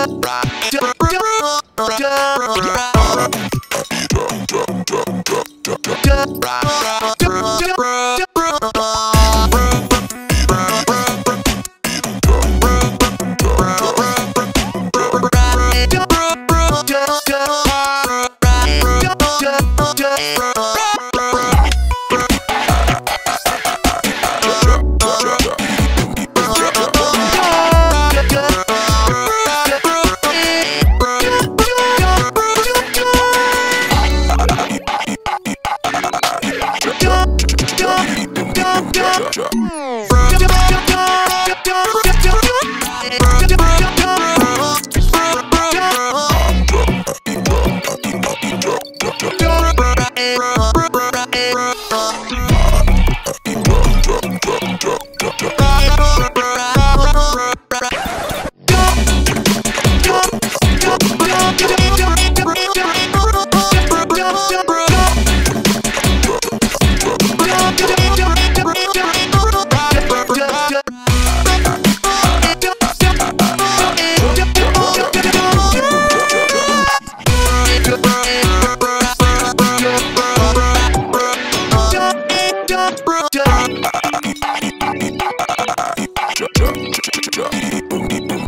Right. Bruh.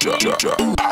drop, drop.